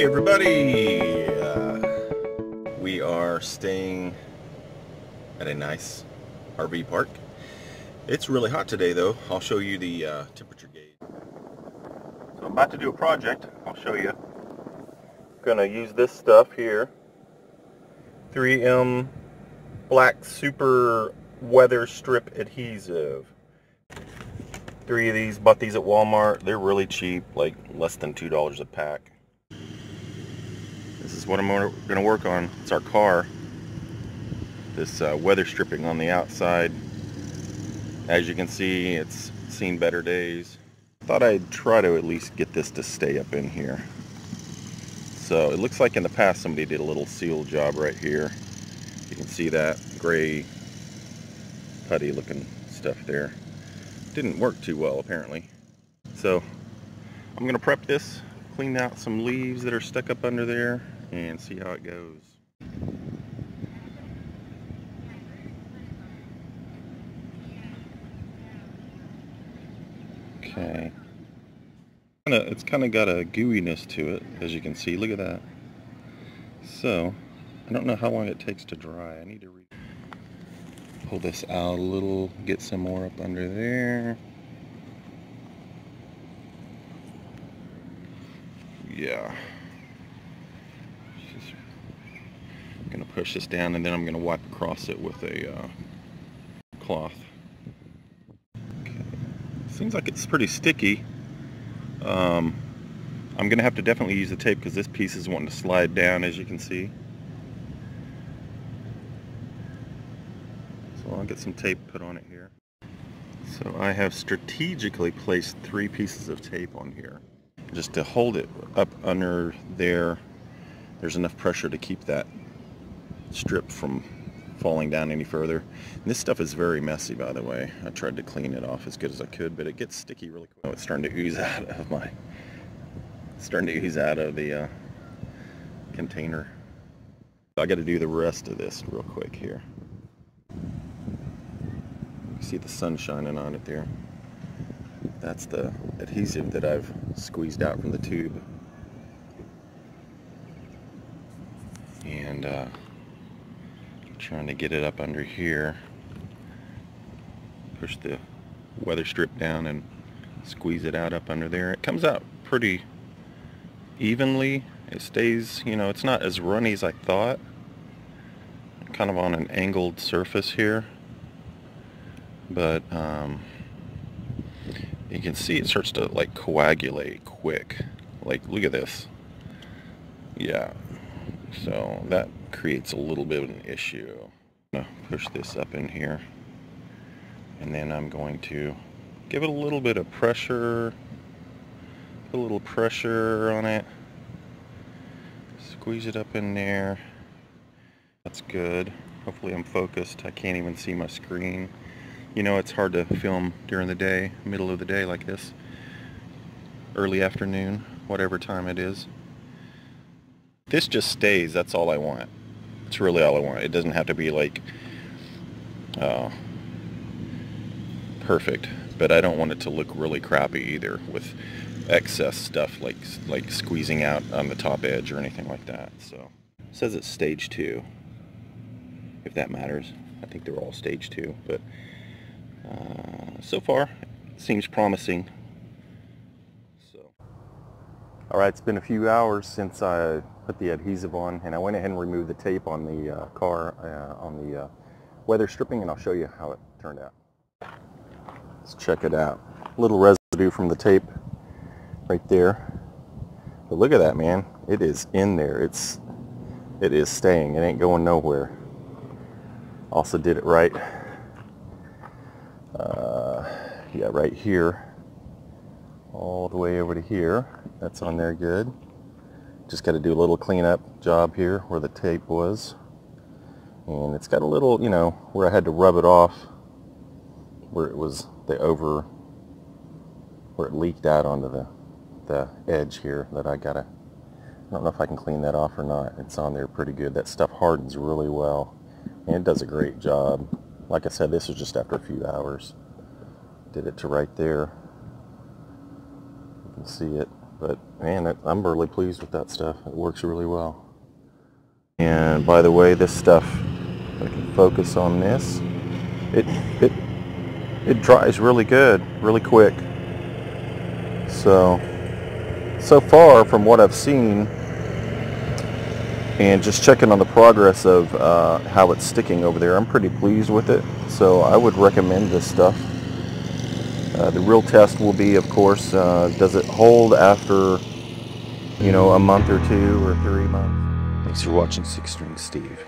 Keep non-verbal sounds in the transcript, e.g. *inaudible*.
Hey everybody! Uh, we are staying at a nice RV park. It's really hot today though. I'll show you the uh, temperature gauge. So I'm about to do a project. I'll show you. Gonna use this stuff here. 3M Black Super Weather Strip Adhesive. Three of these, bought these at Walmart. They're really cheap, like less than $2 a pack. This is what I'm going to work on. It's our car. This uh, weather stripping on the outside. As you can see, it's seen better days. Thought I'd try to at least get this to stay up in here. So it looks like in the past somebody did a little seal job right here. You can see that gray putty looking stuff there. Didn't work too well apparently. So I'm going to prep this, clean out some leaves that are stuck up under there and see how it goes. Okay. It's kind of got a gooiness to it, as you can see. Look at that. So, I don't know how long it takes to dry. I need to pull this out a little, get some more up under there. Yeah. Just gonna push this down and then I'm gonna wipe across it with a uh, cloth. Okay. Seems like it's pretty sticky. Um, I'm gonna have to definitely use the tape because this piece is wanting to slide down as you can see. So I'll get some tape put on it here. So I have strategically placed three pieces of tape on here just to hold it up under there there's enough pressure to keep that strip from falling down any further. And this stuff is very messy, by the way. I tried to clean it off as good as I could, but it gets sticky really quick. Oh, it's starting to ooze *laughs* out of my, starting to ooze out of the uh, container. I got to do the rest of this real quick here. You see the sun shining on it there. That's the adhesive that I've squeezed out from the tube. And uh, trying to get it up under here. Push the weather strip down and squeeze it out up under there. It comes out pretty evenly. It stays, you know, it's not as runny as I thought. Kind of on an angled surface here. But, um, you can see it starts to like coagulate quick like look at this yeah so that creates a little bit of an issue. I'm gonna push this up in here. And then I'm going to give it a little bit of pressure. Put a little pressure on it. Squeeze it up in there. That's good. Hopefully I'm focused. I can't even see my screen. You know it's hard to film during the day, middle of the day like this, early afternoon, whatever time it is. This just stays, that's all I want. It's really all I want. It doesn't have to be like uh, perfect, but I don't want it to look really crappy either with excess stuff like like squeezing out on the top edge or anything like that. So it says it's stage two, if that matters. I think they're all stage two, but uh, so far, seems promising. So, all right, it's been a few hours since I put the adhesive on, and I went ahead and removed the tape on the uh, car uh, on the uh, weather stripping, and I'll show you how it turned out. Let's check it out. Little residue from the tape right there. But look at that, man. It is in there. It's it is staying. It ain't going nowhere. Also did it right uh, yeah, right here, all the way over to here. That's on there good. Just got to do a little cleanup job here where the tape was. And it's got a little, you know, where I had to rub it off, where it was the over, where it leaked out onto the, the edge here that I got to, I don't know if I can clean that off or not. It's on there pretty good. That stuff hardens really well. And it does a great job. Like I said, this was just after a few hours. Did it to right there. You can see it. But man, I'm really pleased with that stuff. It works really well. And by the way, this stuff, I can focus on this. It it it dries really good, really quick. So so far from what I've seen and just checking on the progress of uh, how it's sticking over there, I'm pretty pleased with it. So I would recommend this stuff. Uh, the real test will be, of course, uh, does it hold after, you know, a month or two or three months? Thanks for watching Six String Steve.